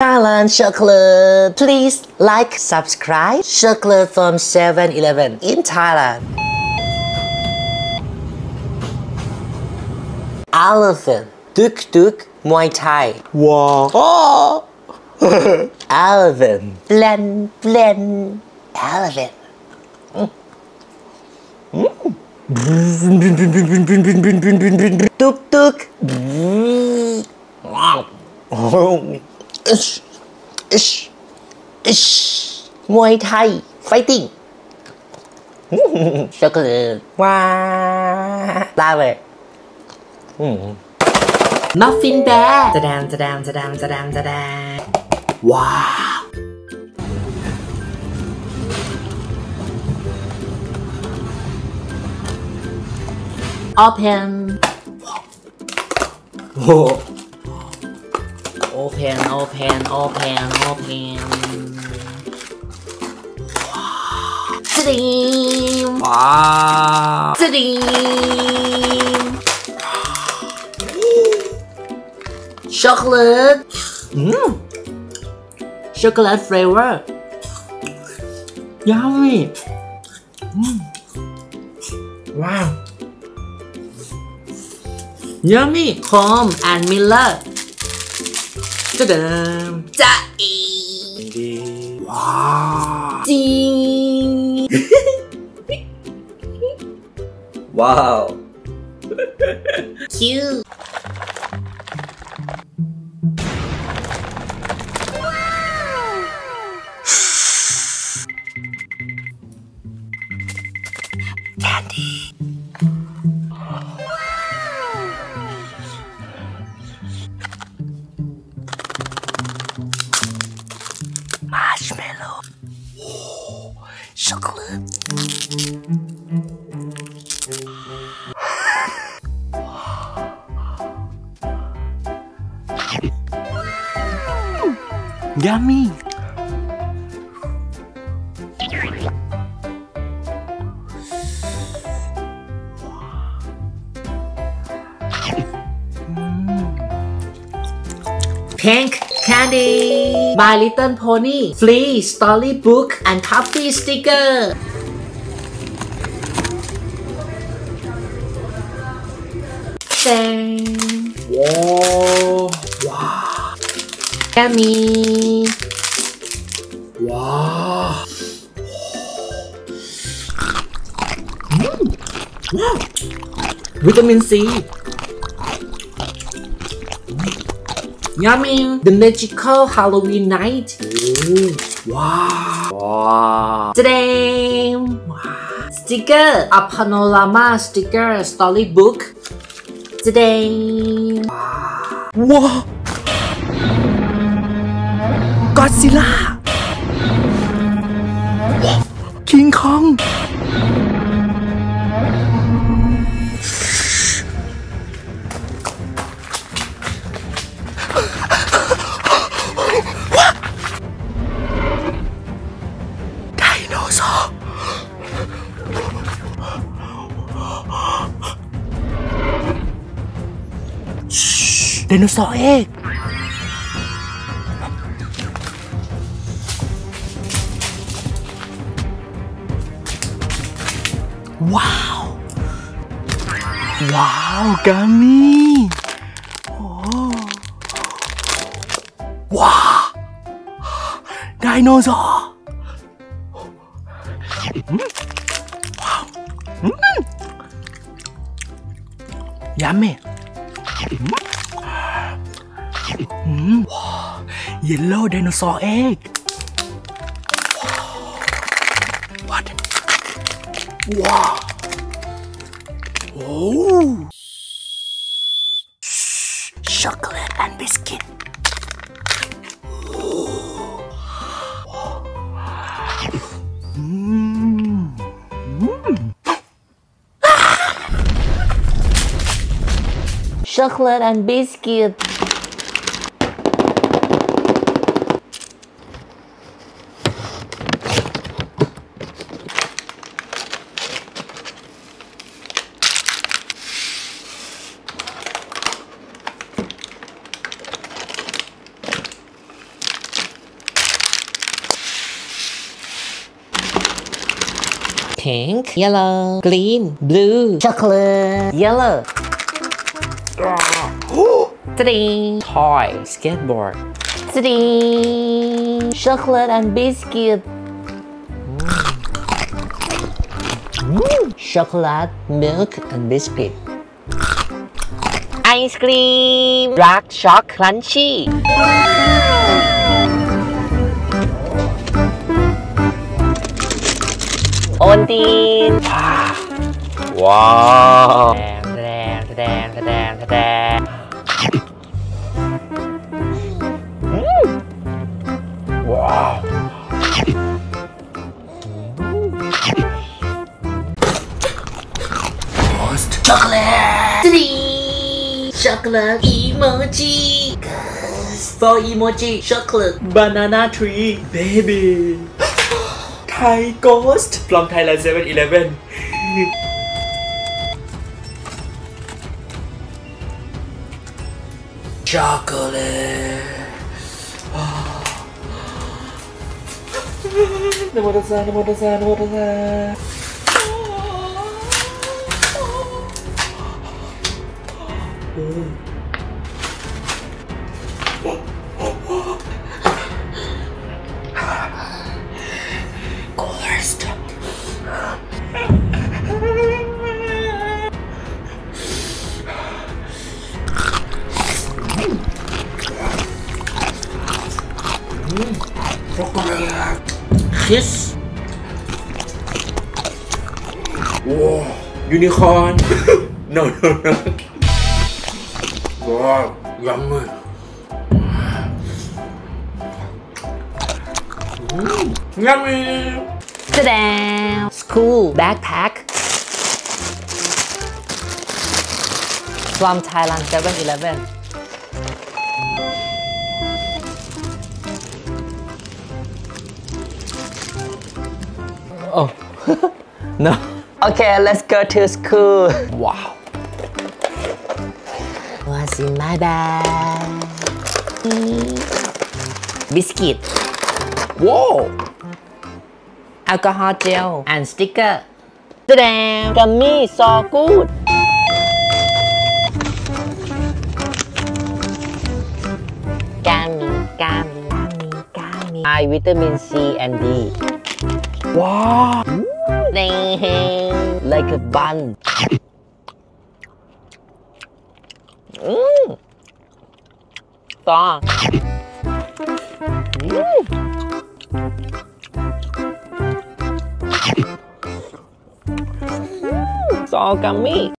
Thailand chocolate. Please like, subscribe. Chocolate from 7-Eleven in Thailand. Elephant. Tuk tuk Muay Thai. Wow. Oh. Elephant. Blend, blend. Elephant. Mm. Mm. Tuk tuk. ish, ish, ish. Muay Thai, fighting. Chocolate. Wow. Love it. Mm. Muffin bear. Da dam, da dam, da dam, da dam, da dam. Wow. Open. Whoa. Oh. open, open, open, open. Wow. Dream. Wow. Dream. Chocolate. Mmm. Chocolate flavor. Yummy. Mm. Wow. Yummy. Home and Miller. 짜잔. 짜이. 와. 찡. 와우. 큐. 캔디. chocolate. Yummy! Pink? candy, My Little Pony, free storybook and coffee sticker. Dang. Wow. Wow. Yummy. Wow. Mm. Wow. Vitamin C. Yummy! The magical Halloween night. Ooh. Wow. Wow. Today. Wow. Sticker. A panorama sticker storybook. Today. Wow. wow. Godzilla. Wow. King Kong. sao? Để nó sợ ấy. Wow. Wow kami oh. Wow. Dinosaur. Mm. Mm. Yummy. Mm. Wow. Yellow dinosaur egg. Wow. What? Wow. Oh. Chocolate and biscuit. chocolate and biscuit. pink, yellow, green, blue, chocolate, yellow. Three Toy, skateboard. Three Chocolate and biscuit. Chocolate, milk, and biscuit. Ice cream! rock Shock Crunchy. Ontin! Ah. Wow! wow. แต่ว้าวช็อกโกแลตทรีช็อกโกแลตอีโมจิ for emoji chocolate banana tree baby Thai ghost from Thailand 7-Eleven chocolate. no more design, no more design, no more Oh. Oh. Kiss Wow, unicorn. no, no, no. Wow, yummy. Mm, yummy. Sit down School backpack From Thailand 7-Eleven Oh, no. Okay, let's go to school. Wow. What's in my bag? Biscuit. Whoa! Alcohol gel and sticker. Ta-da! Gummy, so good. Gummy, gummy, gummy, gummy. High vitamin C and D. Wow! like a bun. Mmm! It's all got me.